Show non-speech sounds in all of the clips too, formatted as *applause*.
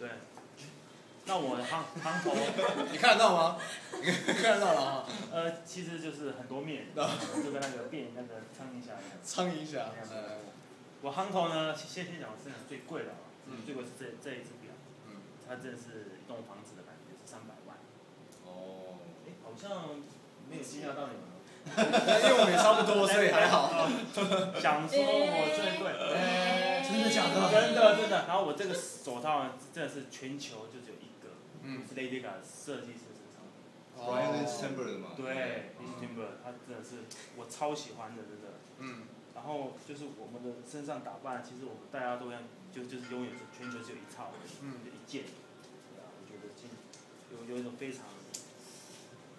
对。那我的行行头，*laughs* 你看得到吗？你看得到了啊。呃，其实就是很多面，就跟那个变那个苍蝇侠一样。苍蝇侠。呃，我行头呢，先先讲我身上最贵的啊，最贵是这这一只表，嗯，它真的是一栋房子的感觉，是三百万。哦。哎，好像没有惊讶到你们。*laughs* 因为我们也差不多，所以还好。*laughs* 想说我最贵，真的假的？真的真的。然后我这个手套呢，真的是全球就只有一个，嗯，是 Lady Gaga 设计师身上的。哦，Brian Timber 的嘛。对，Timber，他真的是我超喜欢的，真的。嗯。然后就是我们的身上打扮，其实我们大家都一样，就就是拥有着全球只有一套，嗯，就一件。对啊，我觉得今有有一种非常。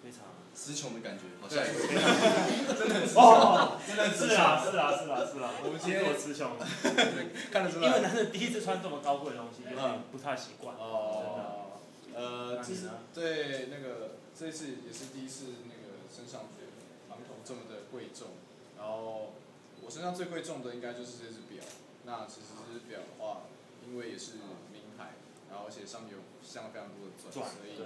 非常词穷的感觉，好像真的哦，真的是啊，是啊，是啊，是啊，我们今天我词穷，*laughs* 看得出来，因为男生第一次穿这么高贵的东西，有点不太习惯。哦，呃，其实对那个这一次也是第一次，那个身上的行头这么的贵重，然后我身上最贵重的应该就是这只表。那其实这只表的话，因为也是名牌，然后而且上面有镶了非常多的钻，所以。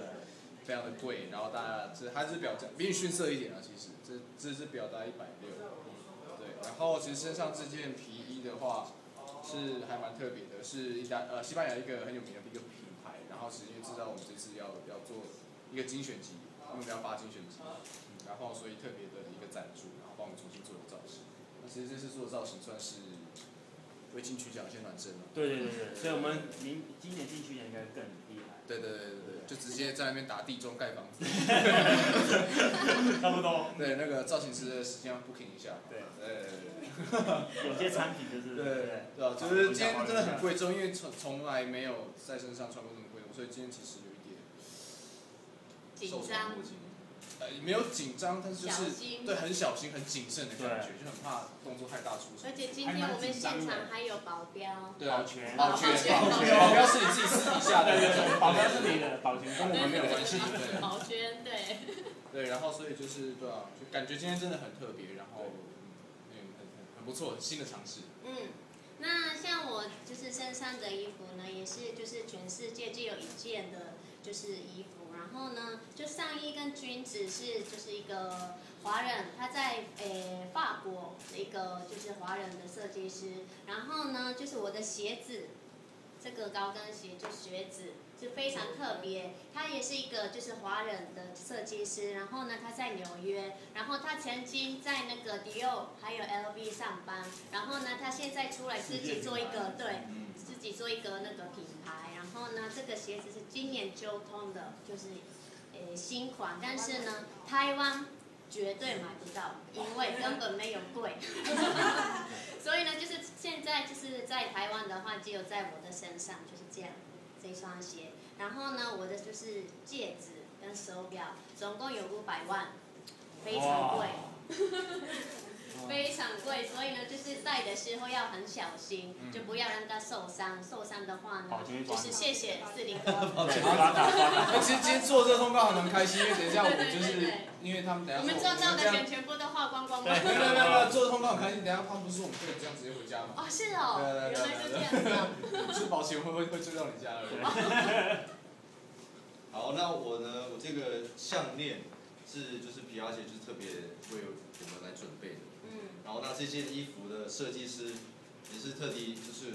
非常的贵，然后大家这它是表比你逊色一点啊，其实这这只表大一百六，对，然后其实身上这件皮衣的话是还蛮特别的，是一家呃西班牙一个很有名的一个品牌，然后其实因为知道我们这次要要做一个精选集，他们要发精选集，然后所以特别的一个赞助，然后帮我们重新做的造型，那其实这次做的造型算是为金曲奖先暖身了，对对对对，所以我们明今年金曲奖应该更厉害，对对对对对。就直接在那边打地中盖房子，*laughs* 差不多。对，那个造型师的时间要 booking 一下。对，对。*laughs* 有些产品就是。对，对吧？就是今天真的很贵重，因为从从来没有在身上穿过这么贵重，所以今天其实有一点紧张。呃，没有紧张，但是就是对很小心、很谨慎的感觉，就很怕动作太大出错。而且今天我们现场还有保镖，对保全，保全，保镖是你自己私底下的，保镖是你的，保全跟我们没有关系。保全，对。*laughs* 对，然后所以就是对啊，就感觉今天真的很特别，然后嗯，很很很不错，新的尝试。嗯，那像我就是身上的衣服呢，也是就是全世界就有一件的，就是衣服。然后呢，就上衣跟裙子是就是一个华人，他在诶法国的一个就是华人的设计师。然后呢，就是我的鞋子，这个高跟鞋就鞋子就非常特别，他也是一个就是华人的设计师。然后呢，他在纽约，然后他曾经在那个迪奥还有 LV 上班。然后呢，他现在出来自己做一个对，自己做一个那个品牌。然后呢，这个鞋子是今年秋通的，就是呃新款，但是呢，台湾绝对买不到，因为根本没有贵。*laughs* 所以呢，就是现在就是在台湾的话，只有在我的身上就是这样这双鞋。然后呢，我的就是戒指跟手表，总共有五百万，非常贵。非常贵，所以呢，就是戴的时候要很小心，就不要让它受伤。受伤的话呢，就是谢谢四零哥。*laughs* 其实今天做这个通告还蛮开心，因为等一下我们就是，因为他们等下。我们赚到的钱全部都花光光吗？没有没有没有，做通告很开心，等下他们不是我们可以这样直接回家吗？哦，是哦，原来是这样子。*laughs* 吃保险会不会会追到你家而已。好，那我呢？我这个项链是就是皮阿姐就是特别为我们来准备的。然后那这件衣服的设计师也是特地就是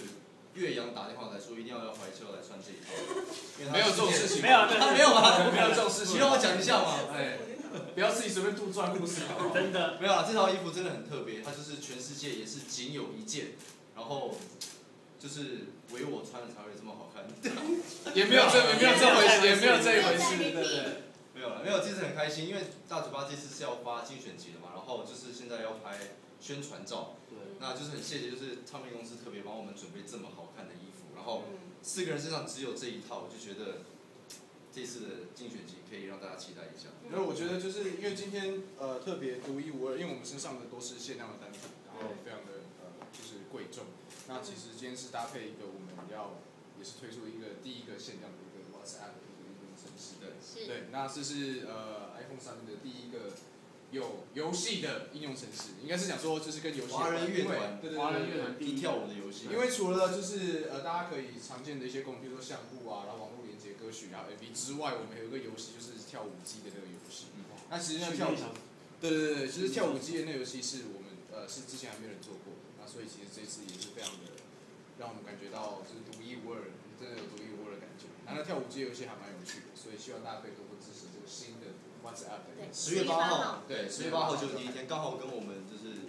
岳阳打电话来说一定要要怀秋来穿这一套，没有这种事情，没有他没有吗？没有这种事情，你让我讲一下嘛，哎，不要自己随便杜撰故事，真的。没有啊，这套衣服真的很特别，它就是全世界也是仅有一件，然后就是唯我穿的才会这么好看，*laughs* 也没有这 *laughs* 没有这回事，也没有这一回事，对不对？没有了，没有，这次很开心，因为大嘴巴这次是要发精选集的嘛，然后就是现在要拍。宣传照，那就是很谢谢，就是唱片公司特别帮我们准备这么好看的衣服，然后四个人身上只有这一套，我就觉得这次的竞选集可以让大家期待一下。因为我觉得就是因为今天呃特别独一无二，因为我们身上的都是限量的单品，然后非常的呃就是贵重。那其实今天是搭配一个我们要也是推出一个第一个限量的一个 WhatsApp 的一个程式，对，对，那这是呃 iPhone 上面的第一个。有游戏的应用程式，应该是讲说就是跟游戏华人乐团，对对华人乐团第一跳舞的游戏。因为除了就是呃大家可以常见的一些功能，比如说相簿啊，然后网络连接歌曲，然后 MV 之外，我们有一个游戏就是跳舞机的那个游戏。那其实那跳舞，对对对，其实跳舞机的那游戏是我们呃是之前还没有人做过的，那所以其实这次也是非常的让我们感觉到就是独一无二，真的有独一无二的感觉。然后跳舞机游戏还蛮有趣的，所以希望大家可以多多支持这个新的十月八号，对，十月八号就是第一天，刚好跟我们就是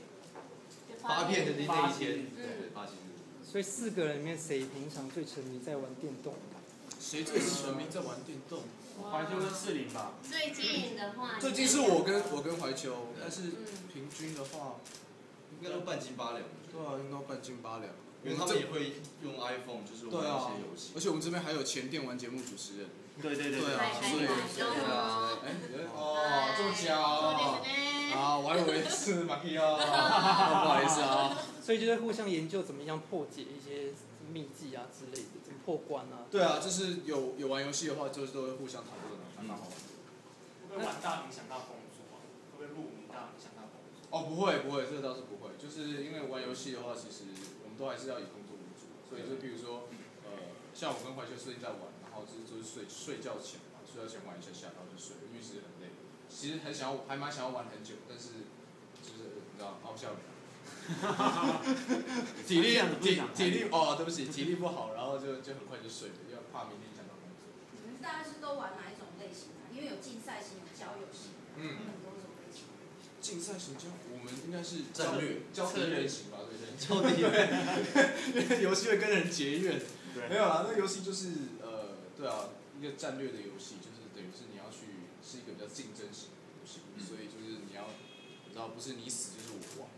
发片的那一天，对，发行日。所以四个人里面谁平常最沉迷在玩电动？谁最沉迷在玩电动？怀秋跟四零吧。最近的话，最近是我跟我跟怀秋，但是平均的话，应该都半斤八两。对啊，应该半斤八两。因为他们也会用 iPhone，就是玩一些游戏。而且我们这边还有前电玩节目主持人。对对对。对啊，所以对啊，哎，哦，这么巧啊！我还以为是马基奥，不好意思啊。所以就在互相研究怎么样破解一些秘籍啊之类的，怎么破关啊？对啊，就是有有玩游戏的话，就是都会互相讨论的，还蛮好玩。会不会玩大影响到工作啊？会不会入迷大影响到工作？哦，不会不会，这个倒是不会。就是因为玩游戏的话，其实我们都还是要以工作为主，所以就比如说，呃，像我跟怀秋最近在玩，然后就是就是睡睡觉前嘛，睡觉前玩一下下，然后就睡，因为其实很累。其实很想要，还蛮想要玩很久，但是就是你知道，熬 *laughs* 不下来。体力体体力哦，对不起，体力不好，然后就就很快就睡了，要怕明天影响到工作。你们大概是都玩哪一种类型啊？因为有竞赛型，有交友型，嗯，很多种。竞赛型交，我们应该是战略交敌人型吧，对不对？*laughs* 交敌人，*laughs* 游戏会跟人结怨。没有啦，那游戏就是呃，对啊，一个战略的游戏，就是等于是你要去是一个比较竞争型的游戏，所以就是你要，你知道不是你死就是我亡。